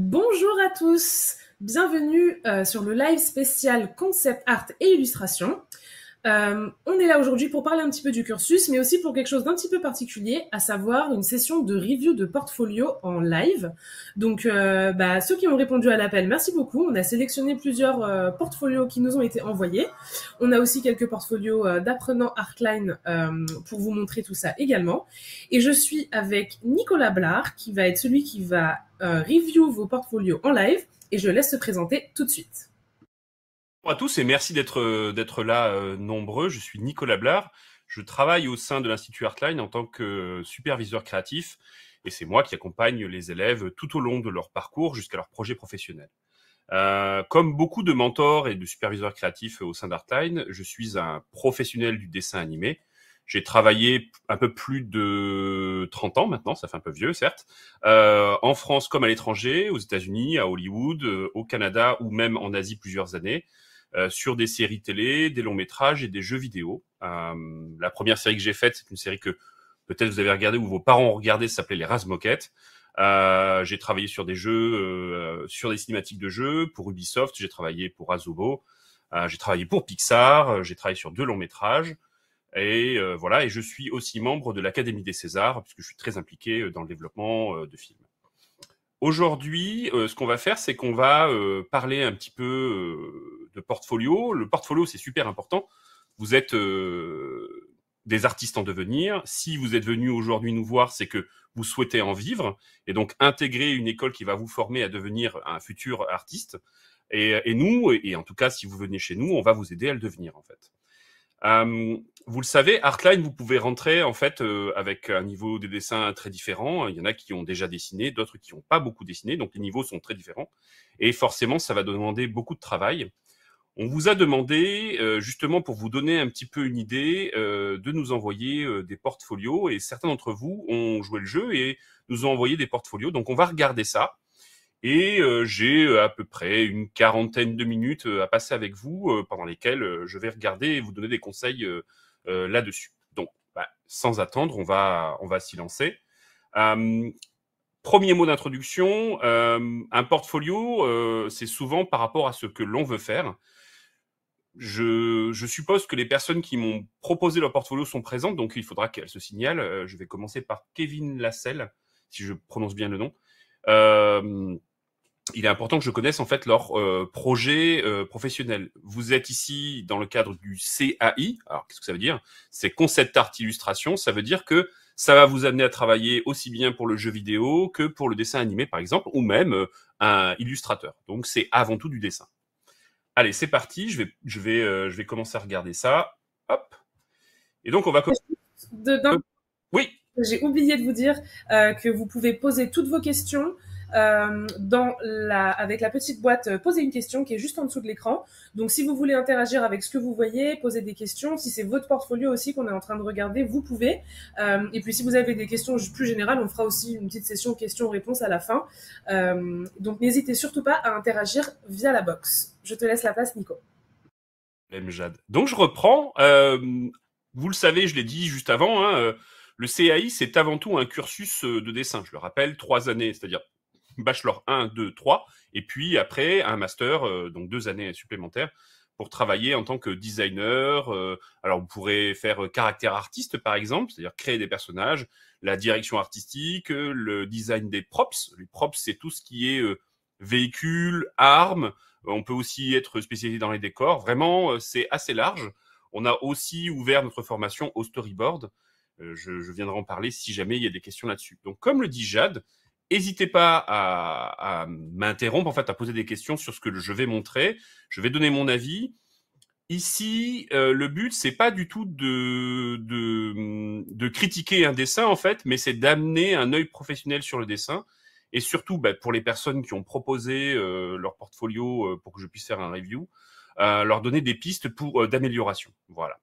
Bonjour à tous, bienvenue euh, sur le live spécial Concept Art et Illustration. Euh, on est là aujourd'hui pour parler un petit peu du cursus, mais aussi pour quelque chose d'un petit peu particulier, à savoir une session de review de portfolio en live. Donc, euh, bah, ceux qui ont répondu à l'appel, merci beaucoup. On a sélectionné plusieurs euh, portfolios qui nous ont été envoyés. On a aussi quelques portfolios d'apprenants Artline pour vous montrer tout ça également. Et je suis avec Nicolas Blard, qui va être celui qui va review vos portfolios en live. Et je laisse se présenter tout de suite. Bonjour à tous et merci d'être euh, d'être là euh, nombreux. Je suis Nicolas Blard. Je travaille au sein de l'Institut Artline en tant que superviseur créatif et c'est moi qui accompagne les élèves tout au long de leur parcours jusqu'à leur projet professionnel. Euh, comme beaucoup de mentors et de superviseurs créatifs au sein d'Artline, je suis un professionnel du dessin animé. J'ai travaillé un peu plus de 30 ans maintenant, ça fait un peu vieux certes, euh, en France comme à l'étranger, aux États-Unis, à Hollywood, euh, au Canada ou même en Asie plusieurs années. Euh, sur des séries télé, des longs métrages et des jeux vidéo. Euh, la première série que j'ai faite, c'est une série que peut-être vous avez regardé ou vos parents ont regardé, ça s'appelait Les Razmoquettes. Euh, j'ai travaillé sur des jeux, euh, sur des cinématiques de jeux pour Ubisoft. J'ai travaillé pour Azubo. Euh, j'ai travaillé pour Pixar. J'ai travaillé sur deux longs métrages. Et voilà. Et je suis aussi membre de l'Académie des Césars puisque je suis très impliqué dans le développement de films. Aujourd'hui, ce qu'on va faire, c'est qu'on va parler un petit peu de portfolio. Le portfolio, c'est super important. Vous êtes euh, des artistes en devenir. Si vous êtes venu aujourd'hui nous voir, c'est que vous souhaitez en vivre et donc intégrer une école qui va vous former à devenir un futur artiste. Et, nous, et en tout cas, si vous venez chez nous, on va vous aider à le devenir en fait. Euh, vous le savez, Artline, vous pouvez rentrer en fait euh, avec un niveau de dessin très différent. Il y en a qui ont déjà dessiné, d'autres qui n'ont pas beaucoup dessiné, donc les niveaux sont très différents. Et forcément, ça va demander beaucoup de travail. On vous a demandé, euh, justement pour vous donner un petit peu une idée, euh, de nous envoyer euh, des portfolios et certains d'entre vous ont joué le jeu et nous ont envoyé des portfolios. Donc on va regarder ça et j'ai à peu près une quarantaine de minutes à passer avec vous pendant lesquelles je vais regarder et vous donner des conseils là-dessus. Donc bah, sans attendre, on va on va s'y lancer. Premier mot d'introduction, un portfolio, c'est souvent par rapport à ce que l'on veut faire je, suppose que les personnes qui m'ont proposé leur portfolio sont présentes, donc il faudra qu'elles se signalent. Euh, je vais commencer par Kevin Lasselle, si je prononce bien le nom. Euh, il est important que je connaisse en fait leur euh, projet euh, professionnel. Vous êtes ici dans le cadre du CAI. Alors qu'est-ce que ça veut dire? C'est Concept Art Illustration. Ça veut dire que ça va vous amener à travailler aussi bien pour le jeu vidéo que pour le dessin animé par exemple, ou même euh, un illustrateur. Donc c'est avant tout du dessin. Allez, c'est parti. Je vais, je vais, euh, je vais commencer à regarder ça. Hop. Et donc, on va commencer. Oui. J'ai oublié de vous dire euh, que vous pouvez poser toutes vos questions euh, avec la petite boîte euh, Posez une question qui est juste en dessous de l'écran. Donc si vous voulez interagir avec ce que vous voyez, poser des questions, si c'est votre portfolio aussi qu'on est en train de regarder, vous pouvez. Euh, et puis si vous avez des questions plus générales, on fera aussi une petite session questions-réponses à la fin. Donc n'hésitez surtout pas à interagir via la box. Je te laisse la place, Nico. Jade. Donc je reprends. Vous le savez, je l'ai dit juste avant. Hein, le CAI, c'est avant tout un cursus de dessin. Je le rappelle, trois années, c'est-à-dire bachelor 1, 2, 3, et puis après un master, euh, donc deux années supplémentaires pour travailler en tant que designer. Euh, alors vous pourrez faire euh, caractère artiste par exemple, c'est-à-dire créer des personnages, la direction artistique, le design des props. Les props, c'est tout ce qui est véhicule, armes. On peut aussi être spécialisé dans les décors. Vraiment, c'est assez large. On a aussi ouvert notre formation au storyboard. Je, je, viendrai en parler si jamais il y a des questions là-dessus. Donc, comme le dit Jade, N'hésitez pas à, à m'interrompre, en fait, à poser des questions sur ce que je vais montrer. Je vais donner mon avis. Ici, euh, le but, c'est pas du tout de, de, de, critiquer un dessin, en fait, mais c'est d'amener un œil professionnel sur le dessin. Et surtout, bah, pour les personnes qui ont proposé euh, leur portfolio euh, pour que je puisse faire un review, euh, leur donner des pistes pour euh, d'amélioration. Voilà.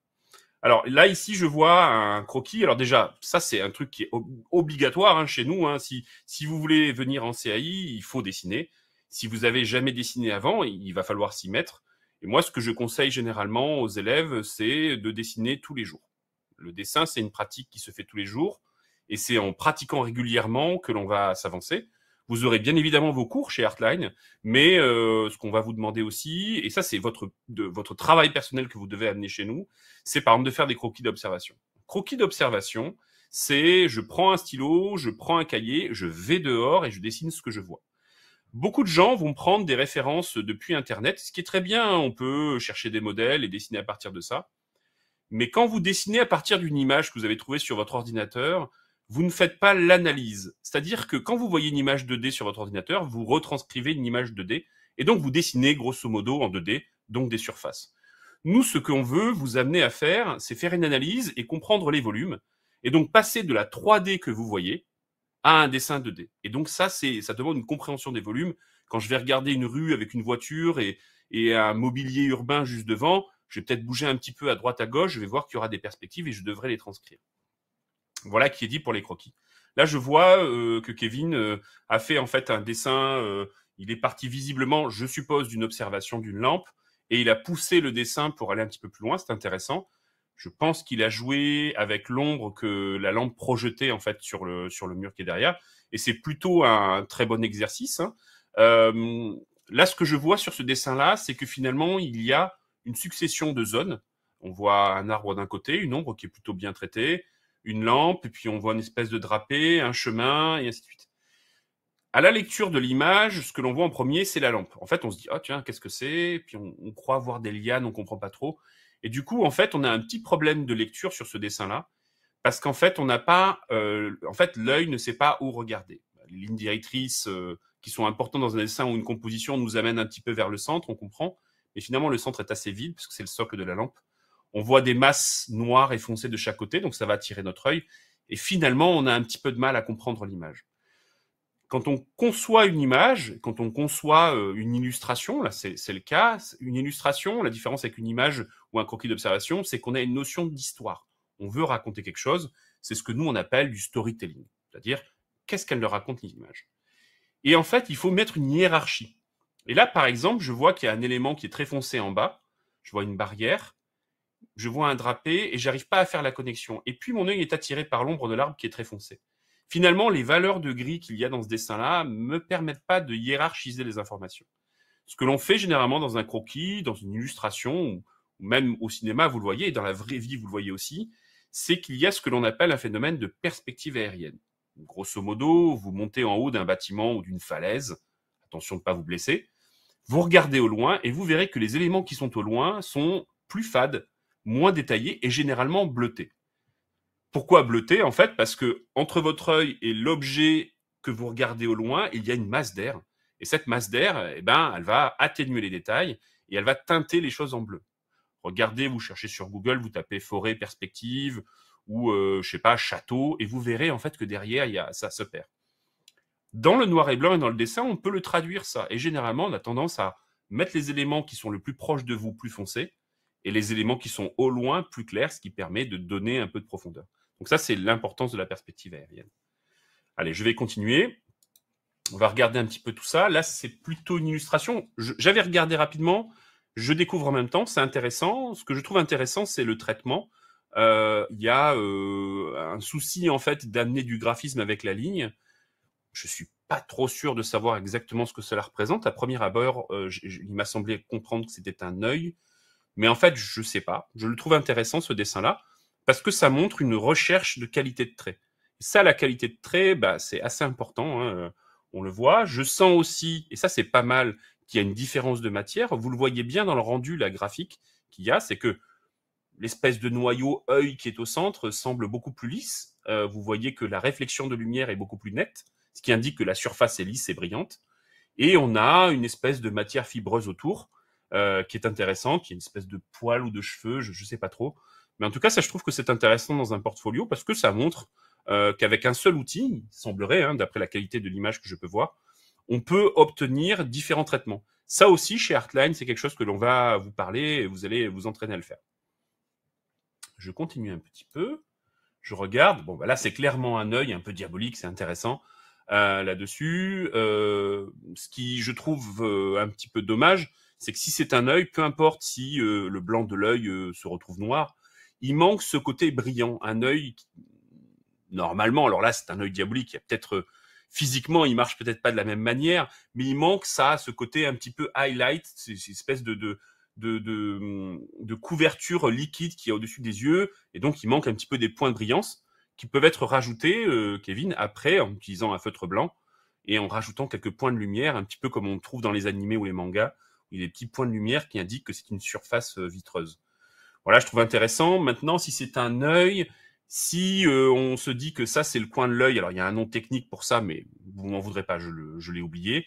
Alors là, ici, je vois un croquis. Alors déjà, ça, c'est un truc qui est obligatoire hein, chez nous. Hein. Si, si vous voulez venir en CAI, il faut dessiner. Si vous avez jamais dessiné avant, il va falloir s'y mettre. Et moi, ce que je conseille généralement aux élèves, c'est de dessiner tous les jours. Le dessin, c'est une pratique qui se fait tous les jours. Et c'est en pratiquant régulièrement que l'on va s'avancer. Vous aurez bien évidemment vos cours chez Artline, mais euh, ce qu'on va vous demander aussi, et ça c'est votre, votre travail personnel que vous devez amener chez nous, c'est par exemple de faire des croquis d'observation. Croquis d'observation, c'est je prends un stylo, je prends un cahier, je vais dehors et je dessine ce que je vois. Beaucoup de gens vont prendre des références depuis Internet, ce qui est très bien, on peut chercher des modèles et dessiner à partir de ça. Mais quand vous dessinez à partir d'une image que vous avez trouvée sur votre ordinateur, vous ne faites pas l'analyse. C'est-à-dire que quand vous voyez une image 2D sur votre ordinateur, vous retranscrivez une image 2D et donc vous dessinez grosso modo en 2D, donc des surfaces. Nous, ce qu'on veut vous amener à faire, c'est faire une analyse et comprendre les volumes et donc passer de la 3D que vous voyez à un dessin 2D. Et donc ça, c'est, ça demande une compréhension des volumes. Quand je vais regarder une rue avec une voiture et, et un mobilier urbain juste devant, je vais peut-être bouger un petit peu à droite à gauche, je vais voir qu'il y aura des perspectives et je devrais les transcrire. Voilà qui est dit pour les croquis. Là, je vois euh, que Kevin euh, a fait en fait un dessin. Euh, il est parti visiblement, je suppose, d'une observation d'une lampe et il a poussé le dessin pour aller un petit peu plus loin. C'est intéressant. Je pense qu'il a joué avec l'ombre que la lampe projetait en fait sur le mur qui est derrière et c'est plutôt un très bon exercice. Hein. là, ce que je vois sur ce dessin-là, c'est que finalement, il y a une succession de zones. On voit un arbre d'un côté, une ombre qui est plutôt bien traitée, une lampe, et puis on voit une espèce de drapé, un chemin, et ainsi de suite. À la lecture de l'image, ce que l'on voit en premier, c'est la lampe. En fait, on se dit, oh tiens, qu'est-ce que c'est? Puis on, croit voir des lianes, on comprend pas trop. Et du coup, en fait, on a un petit problème de lecture sur ce dessin-là, parce qu'en fait, on n'a pas, euh, en fait, l'œil ne sait pas où regarder. Les lignes directrices euh, qui sont importantes dans un dessin ou une composition nous amènent un petit peu vers le centre, on comprend. Mais finalement, le centre est assez vide, puisque c'est le socle de la lampe. On voit des masses noires et foncées de chaque côté, donc ça va attirer notre œil. Et finalement, on a un petit peu de mal à comprendre l'image. Quand on conçoit une image, quand on conçoit euh, une illustration, là c'est le cas, une illustration, la différence avec une image ou un croquis d'observation, c'est qu'on a une notion d'histoire. On veut raconter quelque chose, c'est ce que nous on appelle du storytelling, c'est-à-dire qu'est-ce qu'elle leur raconte l'image. Et en fait, il faut mettre une hiérarchie. Et là, par exemple, je vois qu'il y a un élément qui est très foncé en bas. Je vois une barrière. Je vois un drapé et j'arrive pas à faire la connexion. Et puis mon œil est attiré par l'ombre de l'arbre qui est très foncé. Finalement, les valeurs de gris qu'il y a dans ce dessin-là me permettent pas de hiérarchiser les informations. Ce que l'on fait généralement dans un croquis, dans une illustration, ou même au cinéma, vous le voyez, et dans la vraie vie, vous le voyez aussi, c'est qu'il y a ce que l'on appelle un phénomène de perspective aérienne. Grosso modo, vous montez en haut d'un bâtiment ou d'une falaise, attention de ne pas vous blesser, vous regardez au loin et vous verrez que les éléments qui sont au loin sont plus fades, moins détaillés et généralement bleutés. Pourquoi bleutés En fait, parce que entre votre œil et l'objet que vous regardez au loin, il y a une masse d'air. Et cette masse d'air, eh ben, elle va atténuer les détails et elle va teinter les choses en bleu. Regardez, vous cherchez sur Google, vous tapez forêt perspective ou euh, je sais pas château et vous verrez en fait que derrière ça se perd. Dans le noir et blanc et dans le dessin, on peut le traduire ça. Et généralement, on a tendance à mettre les éléments qui sont le plus proches de vous plus foncés et les éléments qui sont au loin plus clairs, ce qui permet de donner un peu de profondeur. Donc ça, c'est l'importance de la perspective aérienne. Allez, je vais continuer. On va regarder un petit peu tout ça. Là, c'est plutôt une illustration. J'avais regardé rapidement. Je découvre en même temps. C'est intéressant. Ce que je trouve intéressant, c'est le traitement. Euh, il y a euh, un souci en fait d'amener du graphisme avec la ligne je suis pas trop sûr de savoir exactement ce que cela représente. À première abord, euh, il m'a semblé comprendre que c'était un œil, mais en fait, je sais pas. Je le trouve intéressant ce dessin-là parce que ça montre une recherche de qualité de trait. ça, la qualité de trait, bah, c'est assez important. Hein, on le voit. Je sens aussi, et ça c'est pas mal, qu'il y a une différence de matière. Vous le voyez bien dans le rendu, la graphique qu'il y a, c'est que l'espèce de noyau œil qui est au centre semble beaucoup plus lisse. Euh, vous voyez que la réflexion de lumière est beaucoup plus nette ce qui indique que la surface est lisse et brillante. Et on a une espèce de matière fibreuse autour, euh, qui est intéressante, qui est une espèce de poil ou de cheveux, je ne sais pas trop. Mais en tout cas, ça, je trouve que c'est intéressant dans un portfolio parce que ça montre euh, qu'avec un seul outil, il semblerait, hein, d'après la qualité de l'image que je peux voir, on peut obtenir différents traitements. Ça aussi, chez Artline, c'est quelque chose que l'on va vous parler et vous allez vous entraîner à le faire. Je continue un petit peu. Je regarde. Bon, bah là, c'est clairement un œil un peu diabolique, c'est intéressant. Euh, là-dessus. Ce qui, je trouve, un petit peu dommage, c'est que si c'est un œil, peu importe si le blanc de l'œil se retrouve noir, il manque ce côté brillant, un œil normalement. Alors là, c'est un œil diabolique. Il y a peut-être physiquement, il marche peut-être pas de la même manière, mais il manque ça, ce côté un petit peu highlight, cette espèce de, de, couverture liquide qui est au-dessus des yeux, et donc il manque un petit peu des points de brillance qui peuvent être rajoutés, euh, Kevin, après, en utilisant un feutre blanc et en rajoutant quelques points de lumière, un petit peu comme on trouve dans les animés ou les mangas, il y a des petits points de lumière qui indiquent que c'est une surface euh, vitreuse. Voilà, je trouve intéressant. Maintenant, si c'est un œil, si euh, on se dit que ça c'est le coin de l'œil, alors il y a un nom technique pour ça, mais vous m'en voudrez pas, je l'ai oublié.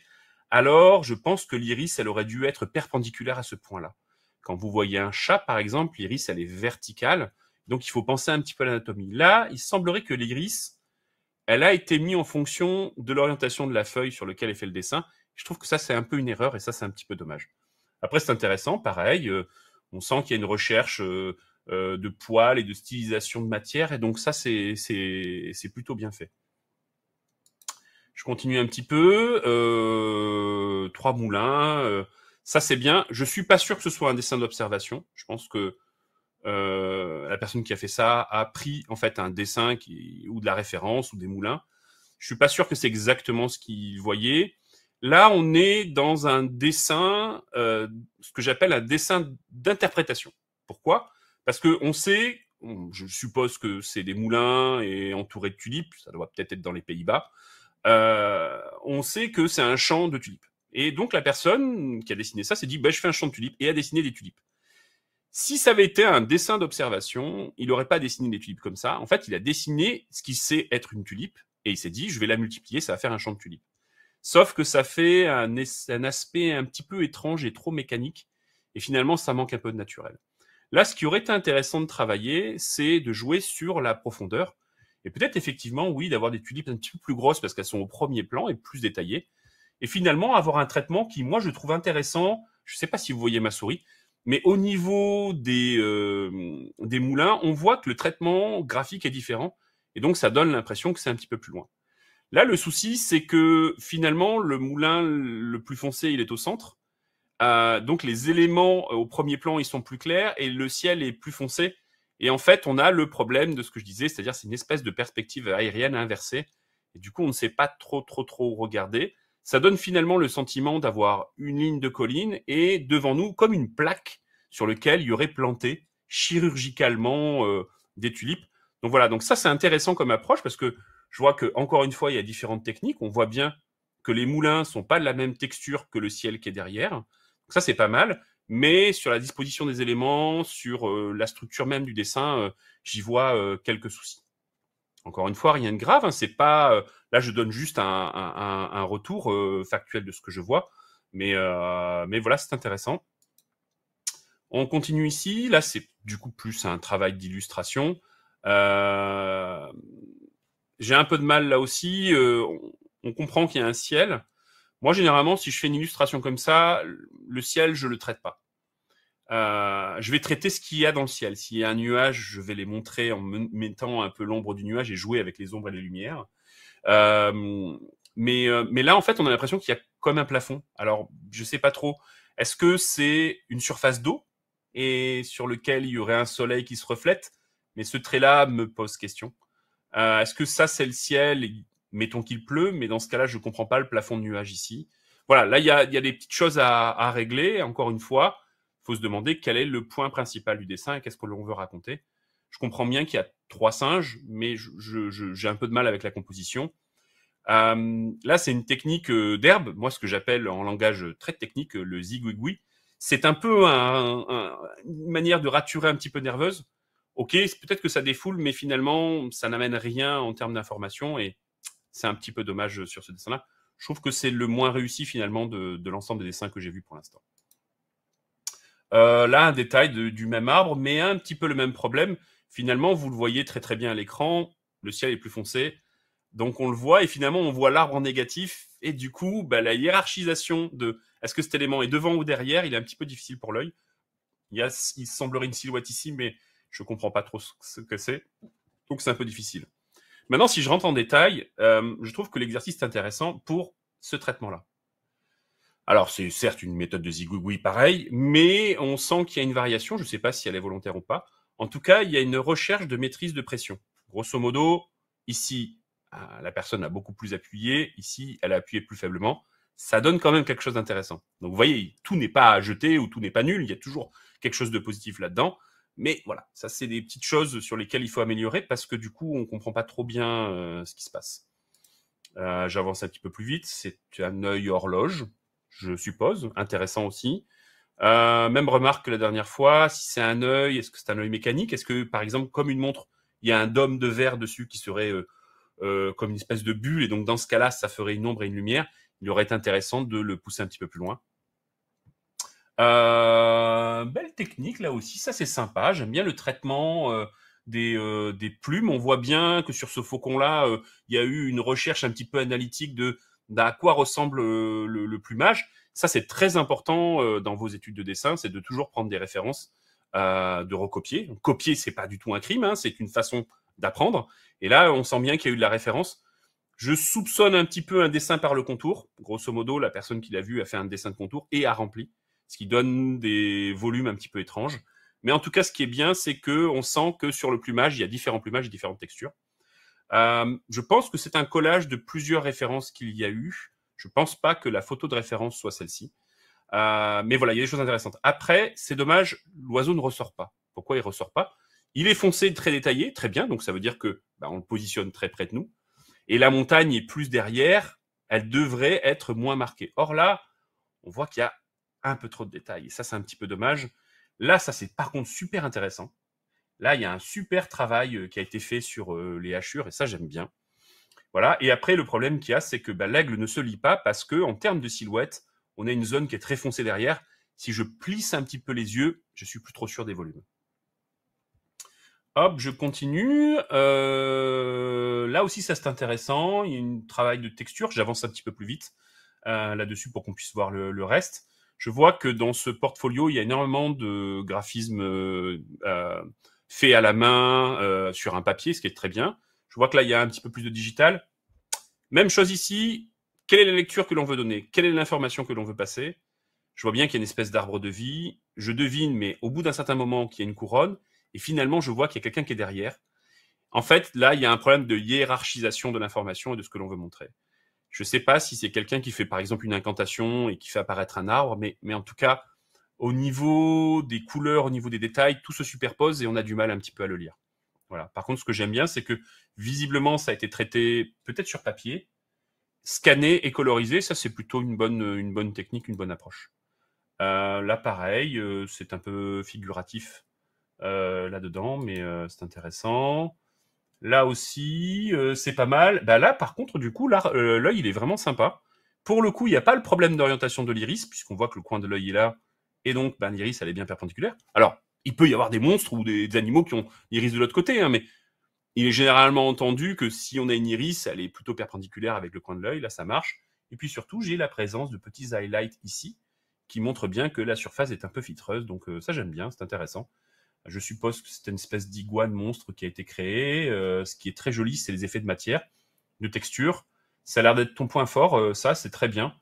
Alors, je pense que l'iris, elle aurait dû être perpendiculaire à ce point-là. Quand vous voyez un chat, par exemple, l'iris, elle est verticale. Donc, il faut penser un petit peu à l'anatomie. Là, il semblerait que l'iris, elle a été mise en fonction de l'orientation de la feuille sur laquelle est fait le dessin. Je trouve que ça, c'est un peu une erreur et ça, c'est un petit peu dommage. Après, c'est intéressant, pareil. Euh, on sent qu'il y a une recherche euh, euh, de poils et de stylisation de matière. Et donc, ça, c'est plutôt bien fait. Je continue un petit peu. trois moulins. ça, c'est bien. Je suis pas sûr que ce soit un dessin d'observation. Je pense que la personne qui a fait ça a pris en fait un dessin ou de la référence ou des moulins. Je suis pas sûr que c'est exactement ce qu'il voyait. Là, on est dans un dessin, euh, ce que j'appelle un dessin d'interprétation. Pourquoi? Parce que on sait, je suppose que c'est des moulins et entourés de tulipes, ça doit peut-être être dans les Pays-Bas. Euh, on sait que c'est un champ de tulipes. Et donc la personne qui a dessiné ça s'est dit, bah, je fais un champ de tulipes et a dessiné des tulipes. Si ça avait été un dessin d'observation, il n'aurait pas dessiné des tulipes comme ça. En fait, il a dessiné ce qui sait être une tulipe et il s'est dit, je vais la multiplier, ça va faire un champ de tulipes. Sauf que ça fait un, aspect un petit peu étrange et trop mécanique et finalement, ça manque un peu de naturel. Là, ce qui aurait été intéressant de travailler, c'est de jouer sur la profondeur et peut-être effectivement, oui, d'avoir des tulipes un petit peu plus grosses parce qu'elles sont au premier plan et plus détaillées. Et finalement, avoir un traitement qui, moi, je trouve intéressant. Je ne sais pas si vous voyez ma souris, mais au niveau des, euh, des moulins, on voit que le traitement graphique est différent. Et donc, ça donne l'impression que c'est un petit peu plus loin. Là, le souci, c'est que finalement, le moulin le plus foncé, il est au centre. Euh, donc, les éléments euh, au premier plan, ils sont plus clairs et le ciel est plus foncé. Et en fait, on a le problème de ce que je disais, c'est-à-dire c'est une espèce de perspective aérienne inversée. Et du coup, on ne sait pas trop, trop, trop regarder ça donne finalement le sentiment d'avoir une ligne de colline et devant nous comme une plaque sur laquelle il y aurait planté chirurgicalement euh, des tulipes. Donc voilà, donc ça c'est intéressant comme approche parce que je vois que encore une fois il y a différentes techniques. On voit bien que les moulins sont pas de la même texture que le ciel qui est derrière. Donc ça c'est pas mal, mais sur la disposition des éléments, sur euh, la structure même du dessin, euh, j'y vois quelques soucis. Encore une fois, rien de grave. Hein, c'est pas. Euh, là, je donne juste un, retour euh, factuel de ce que je vois, mais euh, mais voilà, c'est intéressant. On continue ici. Là, c'est du coup plus un travail d'illustration. J'ai un peu de mal là aussi. on, comprend qu'il y a un ciel. Moi, généralement, si je fais une illustration comme ça, le ciel, je le traite pas. Euh, je vais traiter ce qu'il y a dans le ciel. S'il y a un nuage, je vais les montrer en mettant un peu l'ombre du nuage et jouer avec les ombres et les lumières. Euh, mais, euh, mais là, en fait, on a l'impression qu'il y a comme un plafond. Alors, je sais pas trop. Est-ce que c'est une surface d'eau et sur lequel il y aurait un soleil qui se reflète? Mais ce trait-là me pose question. Est-ce que ça, c'est le ciel Mettons qu'il pleut, mais dans ce cas-là, je comprends pas le plafond de nuage ici. Voilà, là, il y a, y a, des petites choses à, à régler, encore une fois faut se demander quel est le point principal du dessin et qu'est-ce que l'on veut raconter. Je comprends bien qu'il y a trois singes, mais j'ai un peu de mal avec la composition. Euh, là, c'est une technique euh, d'herbe, moi ce que j'appelle en langage très technique euh, le zigouigoui. C'est un peu une manière de raturer un petit peu nerveuse. Ok, peut-être que ça défoule, mais finalement, ça n'amène rien en termes d'information et c'est un petit peu dommage sur ce dessin-là. Je trouve que c'est le moins réussi finalement de l'ensemble des dessins que j'ai vus pour l'instant. Euh, là, un détail du même arbre, mais un petit peu le même problème. Finalement, vous le voyez très très bien à l'écran, le ciel est plus foncé, donc on le voit et finalement on voit l'arbre en négatif et du coup, bah, la hiérarchisation de est-ce que cet élément est devant ou derrière, il est un petit peu difficile pour l'œil. Il, il semblerait une silhouette ici, mais je comprends pas trop ce que c'est, donc c'est un peu difficile. Maintenant, si je rentre en détail, euh, je trouve que l'exercice est intéressant pour ce traitement-là. Alors, c'est certes une méthode de zigouigoui pareil, mais on sent qu'il y a une variation. Je ne sais pas si elle est volontaire ou pas. En tout cas, il y a une recherche de maîtrise de pression. Grosso modo, ici, ah, la personne a beaucoup plus appuyé. Ici, elle a appuyé plus faiblement. Ça donne quand même quelque chose d'intéressant. Donc, vous voyez, tout n'est pas à jeter ou tout n'est pas nul. Il y a toujours quelque chose de positif là-dedans. Mais voilà, ça, c'est des petites choses sur lesquelles il faut améliorer parce que du coup, on comprend pas trop bien euh, ce qui se passe. Euh, j'avance un petit peu plus vite. C'est un œil horloge, je suppose. Intéressant aussi. Euh, même remarque que la dernière fois, si c'est un œil, est-ce que c'est un œil mécanique? Est-ce que, par exemple, comme une montre, il y a un dôme de verre dessus qui serait comme une espèce de bulle, et donc dans ce cas-là, ça ferait une ombre et une lumière? Il aurait été intéressant de le pousser un petit peu plus loin. Belle technique là aussi, ça c'est sympa. J'aime bien le traitement euh, des, euh, des, plumes. On voit bien que sur ce faucon-là, il y a eu une recherche un petit peu analytique de d'à quoi ressemble le, plumage. Ça c'est très important dans vos études de dessin, c'est de toujours prendre des références, de recopier. Copier, c'est pas du tout un crime, hein, c'est une façon d'apprendre. Et là, on sent bien qu'il y a eu de la référence. Je soupçonne un petit peu un dessin par le contour. Grosso modo, la personne qui l'a vu a fait un dessin de contour et a rempli, ce qui donne des volumes un petit peu étranges. Mais en tout cas, ce qui est bien, c'est que on sent que sur le plumage, il y a différents plumages et différentes textures. Euh, je pense que c'est un collage de plusieurs références qu'il y a eu. Je pense pas que la photo de référence soit celle-ci. Euh, mais voilà, il y a des choses intéressantes. Après, c'est dommage, l'oiseau ne ressort pas. Pourquoi il ressort pas? Il est foncé, très détaillé, très bien. Donc ça veut dire que bah, on le positionne très près de nous. Et la montagne est plus derrière. Elle devrait être moins marquée. Or là, on voit qu'il y a un peu trop de détails. Ça, c'est un petit peu dommage. Là, ça, c'est par contre super intéressant. Là, il y a un super travail euh, qui a été fait sur euh, les hachures, et ça, j'aime bien. Voilà. Et après, le problème qu'il y a, c'est que bah, l'aigle ne se lit pas parce que, en termes de silhouette, on a une zone qui est très foncée derrière. Si je plisse un petit peu les yeux, je suis plus trop sûr des volumes. Hop, je continue. Euh, là aussi, ça c'est intéressant. Il y a un travail de texture. J'avance un petit peu plus vite là-dessus pour qu'on puisse voir le, reste. Je vois que dans ce portfolio, il y a énormément de graphismes euh, faits à la main sur un papier, ce qui est très bien. Je vois que là, il y a un petit peu plus de digital. Même chose ici. Quelle est la lecture que l'on veut donner? Quelle est l'information que l'on veut passer? Je vois bien qu'il y a une espèce d'arbre de vie. Je devine, mais au bout d'un certain moment, qu'il y a une couronne et finalement, je vois qu'il y a quelqu'un qui est derrière. En fait, là, il y a un problème de hiérarchisation de l'information et de ce que l'on veut montrer. Je ne sais pas si c'est quelqu'un qui fait par exemple une incantation et qui fait apparaître un arbre, mais, en tout cas, au niveau des couleurs, au niveau des détails, tout se superpose et on a du mal un petit peu à le lire. Voilà. Par contre, ce que j'aime bien, c'est que visiblement, ça a été traité peut-être sur papier, scanné et colorisé. Ça, c'est plutôt une bonne, une bonne technique, une bonne approche. Euh, là, pareil, euh, c'est un peu figuratif euh, là-dedans, mais euh, c'est intéressant. Là aussi, euh, c'est pas mal. Bah là, par contre, du coup, l'œil, il est vraiment sympa. Pour le coup, il n'y a pas le problème d'orientation de l'iris, puisqu'on voit que le coin de l'œil est là, et donc ben, l'iris, elle est bien perpendiculaire. Alors, il peut y avoir des monstres ou des, animaux qui ont l'iris de l'autre côté, hein, mais il est généralement entendu que si on a une iris, elle est plutôt perpendiculaire avec le coin de l'œil, là ça marche. Et puis surtout, j'ai la présence de petits highlights ici, qui montrent bien que la surface est un peu fitreuse, donc ça j'aime bien, c'est intéressant. Je suppose que c'est une espèce d'iguane monstre qui a été créé. Euh, ce qui est très joli, c'est les effets de matière, de texture. Ça a l'air d'être ton point fort, euh, ça, c'est très bien.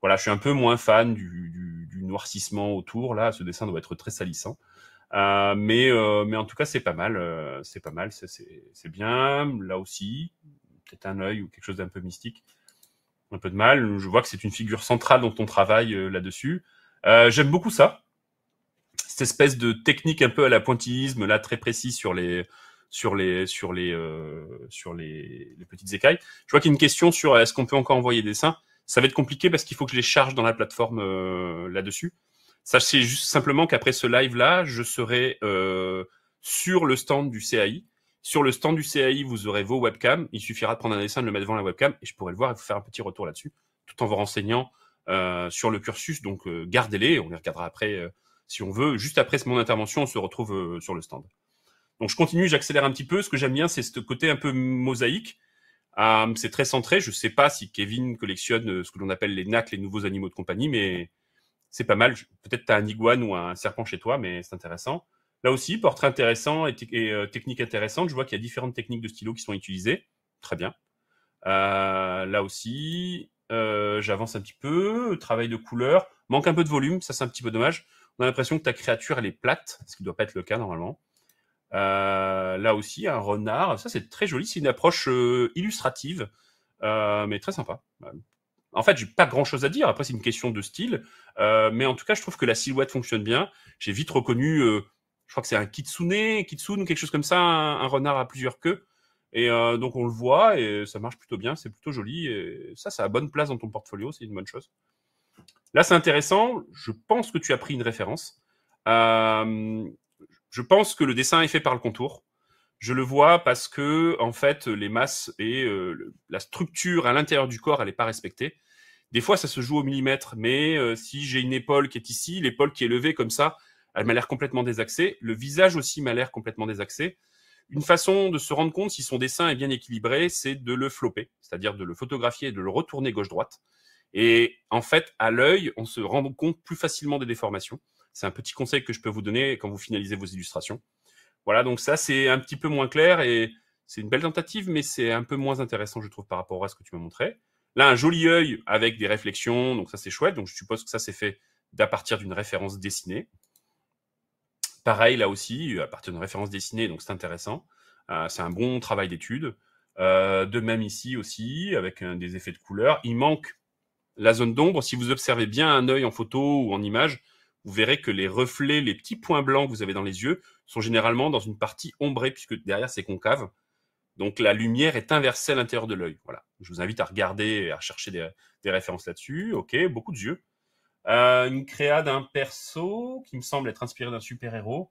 Voilà, je suis un peu moins fan du, noircissement autour. Là, ce dessin doit être très salissant. Euh, mais, mais en tout cas, c'est pas mal. c'est pas mal, c'est bien. Là aussi, peut-être un œil ou quelque chose d'un peu mystique. Un peu de mal. Je vois que c'est une figure centrale dans ton travail là-dessus. J'aime beaucoup ça cette espèce de technique un peu à la pointillisme là très précis sur les sur les sur les euh, sur les, petites écailles. Je vois qu'il y a une question sur est-ce qu'on peut encore envoyer des dessins. Ça va être compliqué parce qu'il faut que je les charge dans la plateforme euh, là-dessus. Sachez juste simplement qu'après ce live là, je serai euh, sur le stand du CAI. Sur le stand du CAI, vous aurez vos webcams. Il suffira de prendre un dessin, de le mettre devant la webcam et je pourrai le voir et vous faire un petit retour là-dessus, tout en vous renseignant euh, sur le cursus. Donc euh, gardez-les, on les regardera après si on veut. Juste après mon intervention, on se retrouve euh, sur le stand. Donc je continue, j'accélère un petit peu. Ce que j'aime bien, c'est ce côté un peu mosaïque. Euh, c'est très centré. Je ne sais pas si Kevin collectionne euh, ce que l'on appelle les NAC, les nouveaux animaux de compagnie, mais c'est pas mal. Peut-être tu as un iguane ou un serpent chez toi, mais c'est intéressant. Là aussi, portrait intéressant et, technique intéressante. Je vois qu'il y a différentes techniques de stylo qui sont utilisées. Très bien. là aussi, j'avance un petit peu. Travail de couleur. Manque un peu de volume, ça c'est un petit peu dommage on a l'impression que ta créature, elle est plate, ce qui ne doit pas être le cas normalement. là aussi, un renard. Ça, c'est très joli. C'est une approche illustrative, mais très sympa. En fait, j'ai pas grand chose à dire. Après, c'est une question de style. mais en tout cas, je trouve que la silhouette fonctionne bien. J'ai vite reconnu, je crois que c'est un kitsune, kitsune quelque chose comme ça, un renard à plusieurs queues. Et euh, donc on le voit et ça marche plutôt bien, c'est plutôt joli. Et ça, ça a bonne place dans ton portfolio, c'est une bonne chose. Là, c'est intéressant. Je pense que tu as pris une référence. Euh, je pense que le dessin est fait par le contour. Je le vois parce que en fait, les masses et euh, la structure à l'intérieur du corps, elle n'est pas respectée. Des fois, ça se joue au millimètre, mais si j'ai une épaule qui est ici, l'épaule qui est levée comme ça, elle m'a l'air complètement désaxée. Le visage aussi m'a l'air complètement désaxé. Une façon de se rendre compte si son dessin est bien équilibré, c'est de le flopper, c'est-à-dire de le photographier et de le retourner gauche-droite. Et en fait, à l'œil, on se rend compte plus facilement des déformations. C'est un petit conseil que je peux vous donner quand vous finalisez vos illustrations. Voilà, donc ça, c'est un petit peu moins clair et c'est une belle tentative, mais c'est un peu moins intéressant, je trouve, par rapport à ce que tu m'as montré. Là, un joli œil avec des réflexions, donc ça, c'est chouette. Donc, je suppose que ça, c'est fait d'à partir d'une référence dessinée. Pareil, là aussi, à partir d'une référence dessinée, donc c'est intéressant. Euh, c'est un bon travail d'étude. Euh, de même ici aussi, avec des effets de couleur. Il manque la zone d'ombre. Si vous observez bien un œil en photo ou en image, vous verrez que les reflets, les petits points blancs que vous avez dans les yeux, sont généralement dans une partie ombrée, puisque derrière c'est concave. Donc la lumière est inversée à l'intérieur de l'œil. Voilà. Je vous invite à regarder et à chercher des, références là-dessus. Ok, beaucoup de yeux. Euh, une créa d'un perso qui me semble être inspiré d'un super-héros.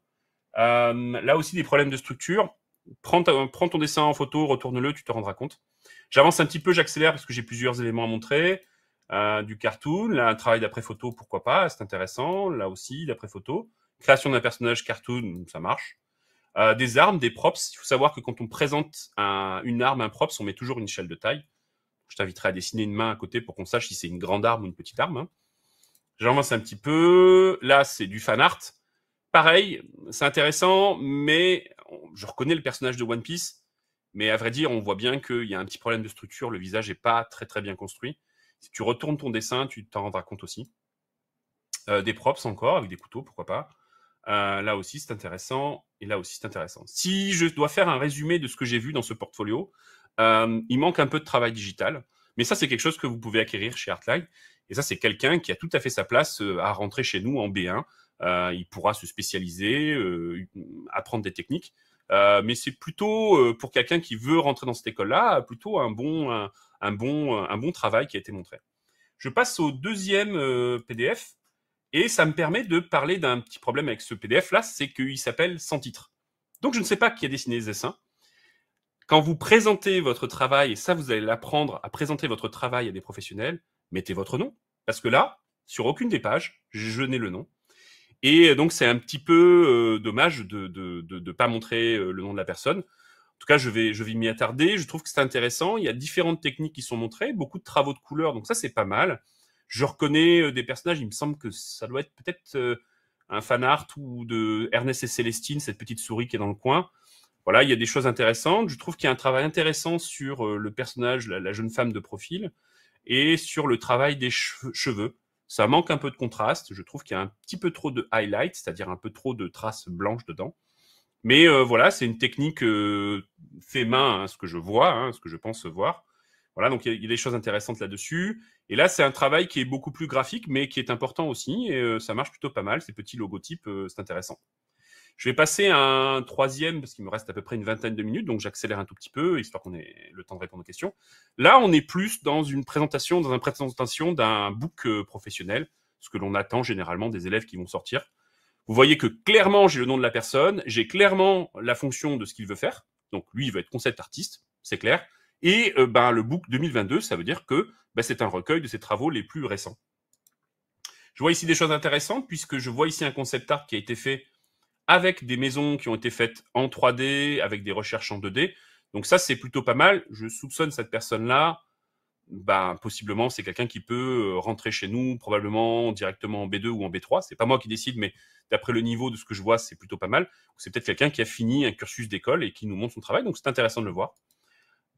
Euh, là aussi, des problèmes de structure. Prends, ton dessin en photo, retourne-le, tu te rendras compte. J'avance un petit peu, j'accélère parce que j'ai plusieurs éléments à montrer. Euh, du cartoon, là, un travail d'après photo, pourquoi pas, c'est intéressant. Là aussi, d'après photo. Création d'un personnage cartoon, ça marche. des armes, des props. Il faut savoir que quand on présente une arme, un props, on met toujours une échelle de taille. Je t'inviterai à dessiner une main à côté pour qu'on sache si c'est une grande arme ou une petite arme. Hein. J'avance un petit peu. Là, c'est du fan art. Pareil, c'est intéressant, mais je reconnais le personnage de One Piece. Mais à vrai dire, on voit bien qu'il y a un petit problème de structure. Le visage n'est pas très très bien construit. Si tu retournes ton dessin, tu t'en rendras compte aussi. Euh, des props encore, avec des couteaux, pourquoi pas. Euh, là aussi, c'est intéressant. Et là aussi, c'est intéressant. Si je dois faire un résumé de ce que j'ai vu dans ce portfolio, euh, il manque un peu de travail digital. Mais ça, c'est quelque chose que vous pouvez acquérir chez Artline. Et ça, c'est quelqu'un qui a tout à fait sa place à rentrer chez nous en B1. Euh, il pourra se spécialiser, apprendre des techniques. mais c'est plutôt pour quelqu'un qui veut rentrer dans cette école-là, plutôt un bon, bon, un bon travail qui a été montré. Je passe au deuxième PDF et ça me permet de parler d'un petit problème avec ce PDF-là, c'est qu'il s'appelle sans titre. Donc je ne sais pas qui a dessiné les dessins. Quand vous présentez votre travail, et ça vous allez l'apprendre à présenter votre travail à des professionnels, mettez votre nom. Parce que là, sur aucune des pages, je n'ai le nom. Et donc, c'est un petit peu euh, dommage de ne de, de, pas montrer euh, le nom de la personne. En tout cas, je vais, je m'y attarder. Je trouve que c'est intéressant. Il y a différentes techniques qui sont montrées, beaucoup de travaux de couleurs, donc ça, c'est pas mal. Je reconnais euh, des personnages, il me semble que ça doit être peut-être un fan art ou de Ernest et Célestine, cette petite souris qui est dans le coin. Voilà, il y a des choses intéressantes. Je trouve qu'il y a un travail intéressant sur le personnage, la jeune femme de profil et sur le travail des cheveux. Ça manque un peu de contraste. Je trouve qu'il y a un petit peu trop de highlight, c'est-à-dire un peu trop de traces blanches dedans. Mais euh, voilà, c'est une technique euh, fait main, ce que je vois, hein, ce que je pense voir. Voilà, donc il y, a des choses intéressantes là-dessus. Et là, c'est un travail qui est beaucoup plus graphique, mais qui est important aussi. Et euh, ça marche plutôt pas mal. Ces petits logotypes, c'est intéressant. Je vais passer à un troisième, parce qu'il me reste à peu près une vingtaine de minutes, donc j'accélère un tout petit peu, histoire qu'on ait le temps de répondre aux questions. Là, on est plus dans une présentation, dans une présentation d'un book euh, professionnel, ce que l'on attend généralement des élèves qui vont sortir. Vous voyez que clairement, j'ai le nom de la personne, j'ai clairement la fonction de ce qu'il veut faire. Donc lui, il veut être concept artiste, c'est clair. Et euh, ben, le book 2022, ça veut dire que ben, c'est un recueil de ses travaux les plus récents. Je vois ici des choses intéressantes, puisque je vois ici un concept art qui a été fait avec des maisons qui ont été faites en 3D, avec des recherches en 2D. Donc ça, c'est plutôt pas mal. Je soupçonne cette personne-là. Ben, possiblement, c'est quelqu'un qui peut euh, rentrer chez nous, probablement directement en B2 ou en B3. C'est pas moi qui décide, mais d'après le niveau de ce que je vois, c'est plutôt pas mal. C'est peut-être quelqu'un qui a fini un cursus d'école et qui nous montre son travail. Donc c'est intéressant de le voir.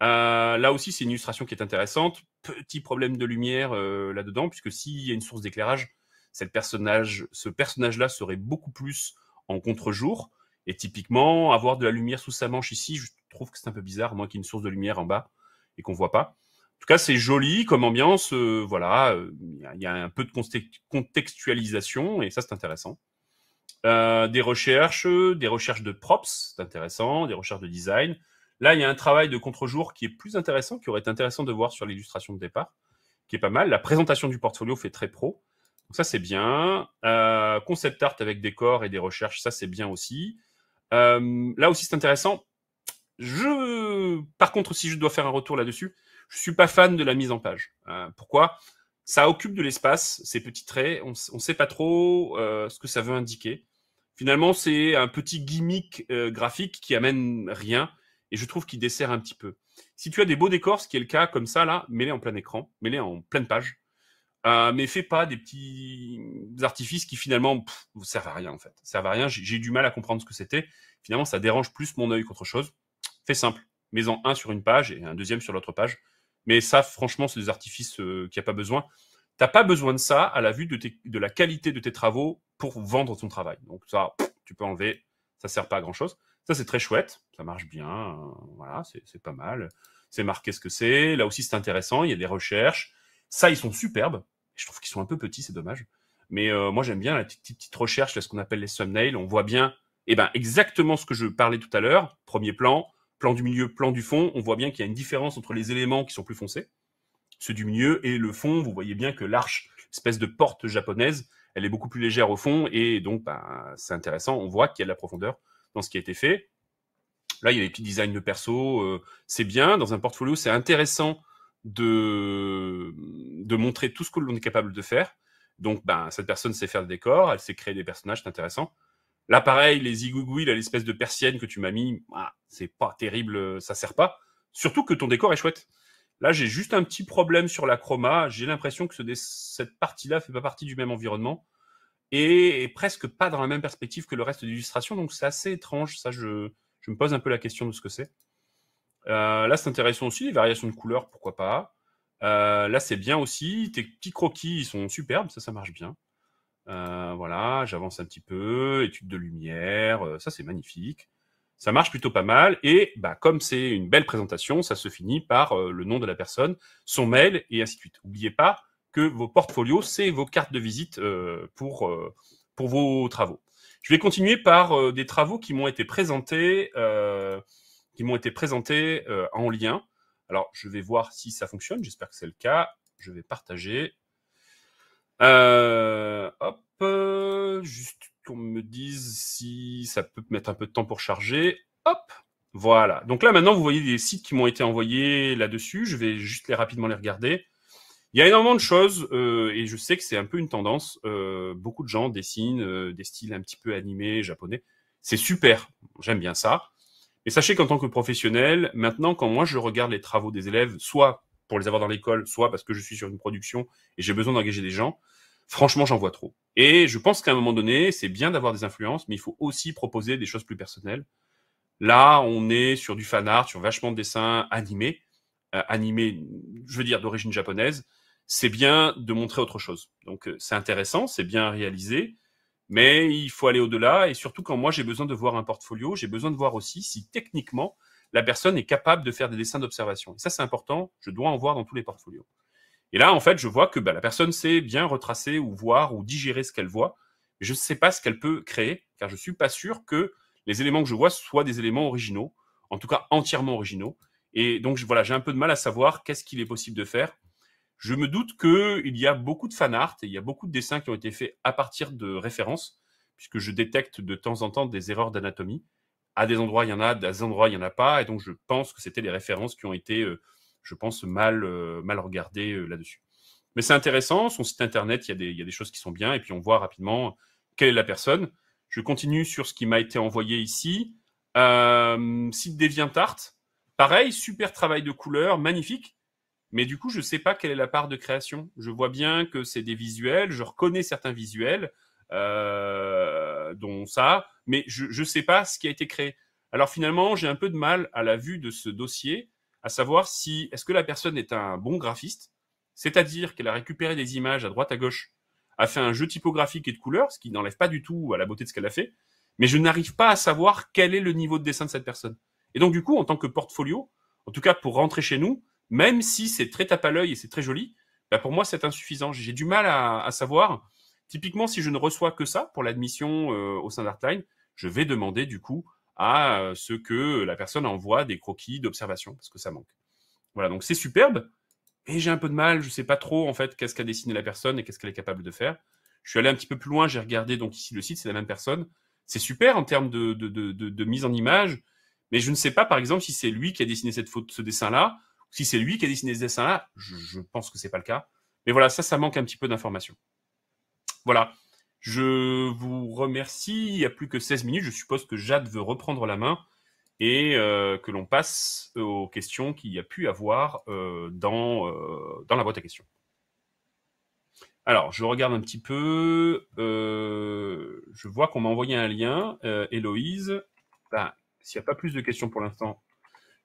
Euh, là aussi, c'est une illustration qui est intéressante. Petit problème de lumière euh, là-dedans, puisque s'il y a une source d'éclairage, personnage, ce personnage-là serait beaucoup plus en contre-jour. Et typiquement, avoir de la lumière sous sa manche ici, je trouve que c'est un peu bizarre, qu'il y ait une source de lumière en bas et qu'on voit pas. En tout cas, c'est joli comme ambiance. Euh, voilà, euh, il y, a un peu de contextualisation et ça, c'est intéressant. Euh, des recherches, des recherches de props, c'est intéressant, des recherches de design. Là, il y a un travail de contre-jour qui est plus intéressant, qui aurait été intéressant de voir sur l'illustration de départ, qui est pas mal. La présentation du portfolio fait très pro. Donc ça, c'est bien. concept art avec des corps et des recherches, ça, c'est bien aussi. là aussi, c'est intéressant. Je, par contre, si je dois faire un retour là-dessus, je suis pas fan de la mise en page. Euh, pourquoi? Ça occupe de l'espace, ces petits traits. On ne sait pas trop euh, ce que ça veut indiquer. Finalement, c'est un petit gimmick euh, graphique qui amène rien et je trouve qu'il dessert un petit peu. Si tu as des beaux décors, ce qui est le cas comme ça là, mets-les en plein écran, mets-les en pleine page. mais fais pas des petits artifices qui finalement ne servent à rien en fait. Servent à rien. J'ai du mal à comprendre ce que c'était. Finalement, ça dérange plus mon œil qu'autre chose. Fais simple. Mets-en un sur une page et un deuxième sur l'autre page. Mais ça, franchement, c'est des artifices euh, qui a pas besoin. T'as pas besoin de ça à la vue de, de, la qualité de tes travaux pour vendre ton travail. Donc ça, tu peux enlever. Ça sert pas à grand chose. Ça, c'est très chouette. Ça marche bien. Euh, voilà, c'est pas mal. C'est marqué ce que c'est. Là aussi, c'est intéressant. Il y a des recherches. Ça, ils sont superbes. Je trouve qu'ils sont un peu petits, c'est dommage. Mais euh, moi, j'aime bien la petite, petite recherche, là, ce qu'on appelle les thumbnails. On voit bien eh ben, exactement ce que je parlais tout à l'heure. Premier plan, plan du milieu, plan du fond, on voit bien qu'il y a une différence entre les éléments qui sont plus foncés, ceux du milieu et le fond. Vous voyez bien que l'arche, espèce de porte japonaise, elle est beaucoup plus légère au fond et donc ben, c'est intéressant. On voit qu'il y a de la profondeur dans ce qui a été fait. Là, il y a des petits designs de perso, euh, c'est bien. Dans un portfolio, c'est intéressant de, montrer tout ce que l'on est capable de faire. Donc, ben, cette personne sait faire des décors, elle sait créer des personnages, c'est intéressant. Là, pareil, les igouigouis, l'espèce de persienne que tu m'as mis, ah, c'est pas terrible, ça sert pas. Surtout que ton décor est chouette. Là, j'ai juste un petit problème sur la chroma. J'ai l'impression que cette partie-là fait pas partie du même environnement et presque pas dans la même perspective que le reste de l'illustration. Donc, c'est assez étrange. Ça, je, je, me pose un peu la question de ce que c'est. Euh, là, c'est intéressant aussi, les variations de couleurs, pourquoi pas. Euh, là, c'est bien aussi. Tes petits croquis, ils sont superbes. Ça, ça marche bien. Euh, voilà, j'avance un petit peu, étude de lumière, euh, ça c'est magnifique. Ça marche plutôt pas mal. Et bah, comme c'est une belle présentation, ça se finit par euh, le nom de la personne, son mail et ainsi de suite. N'oubliez pas que vos portfolios, c'est vos cartes de visite pour, pour vos travaux. Je vais continuer par des travaux qui m'ont été présentés, qui m'ont été présentés en lien. Alors, je vais voir si ça fonctionne. J'espère que c'est le cas. Je vais partager. Euh, hop, euh, juste qu'on me dise si ça peut mettre un peu de temps pour charger. Hop, voilà. Donc là, maintenant, vous voyez les sites qui m'ont été envoyés là-dessus. Je vais juste les rapidement les regarder. Il y a énormément de choses euh, et je sais que c'est un peu une tendance. Euh, beaucoup de gens dessinent euh, des styles un petit peu animés, japonais. C'est super, j'aime bien ça. Mais sachez qu'en tant que professionnel, maintenant, quand moi je regarde les travaux des élèves, soit pour les avoir dans l'école, soit parce que je suis sur une production et j'ai besoin d'engager des gens, franchement, j'en vois trop. Et je pense qu'à un moment donné, c'est bien d'avoir des influences, mais il faut aussi proposer des choses plus personnelles. Là, on est sur du fan art, sur vachement de dessins animés, euh, animés, je veux dire, d'origine japonaise. C'est bien de montrer autre chose. Donc, euh, c'est intéressant, c'est bien réalisé, mais il faut aller au-delà. Et surtout, quand moi, j'ai besoin de voir un portfolio, j'ai besoin de voir aussi si techniquement, la personne est capable de faire des dessins d'observation. Ça, c'est important. Je dois en voir dans tous les portfolios. Et là, en fait, je vois que bah, la personne sait bien retracer ou voir ou digérer ce qu'elle voit. Mais je ne sais pas ce qu'elle peut créer, car je suis pas sûr que les éléments que je vois soient des éléments originaux, en tout cas entièrement originaux. Et donc, voilà, j'ai un peu de mal à savoir qu'est-ce qu'il est possible de faire. Je me doute qu'il y a beaucoup de fan art et il y a beaucoup de dessins qui ont été faits à partir de références, puisque je détecte de temps en temps des erreurs d'anatomie à des endroits il y en a, à des endroits il y en a pas, et donc je pense que c'était les références qui ont été, euh, je pense, mal, euh, mal regardées euh, là-dessus. Mais c'est intéressant, son site internet, il y, a des, il y a des choses qui sont bien, et puis on voit rapidement quelle est la personne. Je continue sur ce qui m'a été envoyé ici. Site DeviantArt, pareil, super travail de couleur, magnifique. Mais du coup, je ne sais pas quelle est la part de création. Je vois bien que c'est des visuels, je reconnais certains visuels, dont ça, mais je ne sais pas ce qui a été créé. Alors finalement, j'ai un peu de mal à la vue de ce dossier, à savoir si est-ce que la personne est un bon graphiste, c'est-à-dire qu'elle a récupéré des images à droite à gauche, a fait un jeu typographique et de couleurs, ce qui n'enlève pas du tout à la beauté de ce qu'elle a fait, mais je n'arrive pas à savoir quel est le niveau de dessin de cette personne. Et donc, du coup, en tant que portfolio, en tout cas pour rentrer chez nous, même si c'est très tape à l'œil et c'est très joli, bah pour moi, c'est insuffisant. J'ai du mal à, savoir. Typiquement, si je ne reçois que ça pour l'admission euh, au sein d'Artline, je vais demander du coup à euh, ce que la personne envoie des croquis d'observation, parce que ça manque. Voilà, donc c'est superbe, et j'ai un peu de mal, je sais pas trop en fait qu'est-ce qu'a dessiné la personne et qu'est-ce qu'elle est capable de faire. Je suis allé un petit peu plus loin, j'ai regardé donc ici le site, c'est la même personne. C'est super en termes de, de, de, mise en image, mais je ne sais pas par exemple si c'est lui qui a dessiné cette ce dessin-là, si c'est lui qui a dessiné ce dessin-là. Je, je, pense que c'est pas le cas. Mais voilà, ça, ça manque un petit peu d'informations. Voilà. Je vous remercie. Il n'y a plus que 16 minutes. Je suppose que Jade veut reprendre la main et euh, que l'on passe aux questions qu'il y a pu avoir euh, dans, euh, dans la boîte à questions. Alors, je regarde un petit peu. je vois qu'on m'a envoyé un lien. Héloïse. Ben, s'il n'y a pas plus de questions pour l'instant,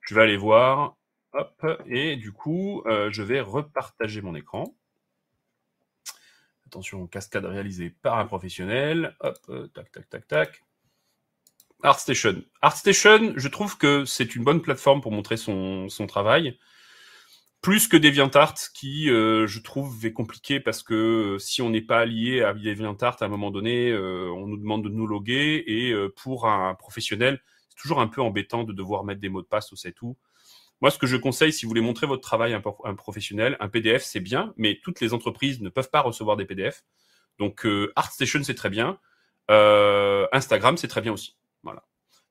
je vais aller voir. Hop. Et du coup, je vais repartager mon écran. Attention, cascade réalisée par un professionnel. Hop, tac, tac, tac, tac. ArtStation. ArtStation, je trouve que c'est une bonne plateforme pour montrer son, travail. Plus que DeviantArt, qui, euh, je trouve, est compliqué parce que euh, si on n'est pas lié à DeviantArt, à un moment donné, euh, on nous demande de nous loguer. Et pour un professionnel, c'est toujours un peu embêtant de devoir mettre des mots de passe ou c'est tout. Moi, ce que je conseille, si vous voulez montrer votre travail à un, professionnel, un PDF, c'est bien, mais toutes les entreprises ne peuvent pas recevoir des PDF. Donc, ArtStation, c'est très bien. Instagram, c'est très bien aussi. Voilà.